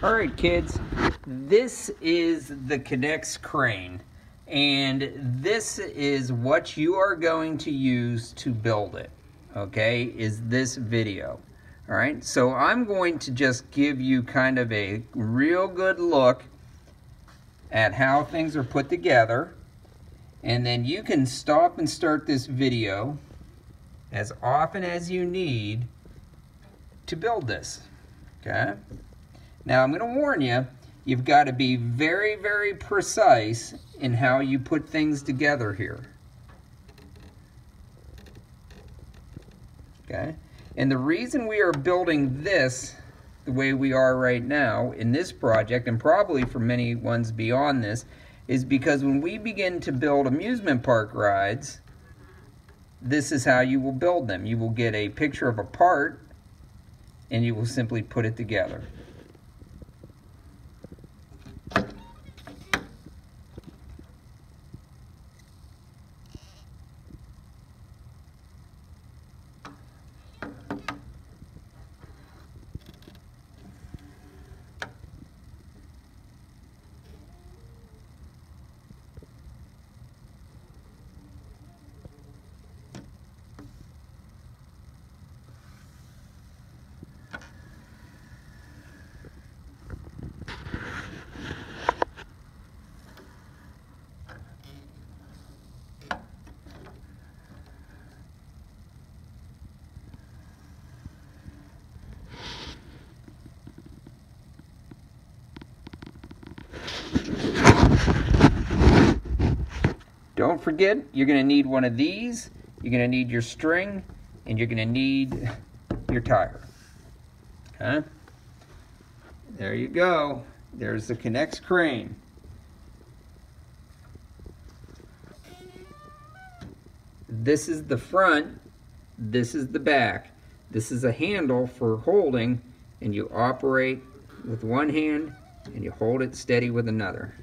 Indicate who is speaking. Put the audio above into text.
Speaker 1: All right, kids, this is the Knex crane, and this is what you are going to use to build it, okay, is this video. All right, so I'm going to just give you kind of a real good look at how things are put together, and then you can stop and start this video as often as you need to build this, okay? Now I'm going to warn you, you've got to be very, very precise in how you put things together here. Okay? And the reason we are building this the way we are right now in this project, and probably for many ones beyond this, is because when we begin to build amusement park rides, this is how you will build them. You will get a picture of a part, and you will simply put it together. Don't forget, you're going to need one of these, you're going to need your string, and you're going to need your tire. Okay? There you go. There's the Knex crane. This is the front, this is the back. This is a handle for holding, and you operate with one hand, and you hold it steady with another.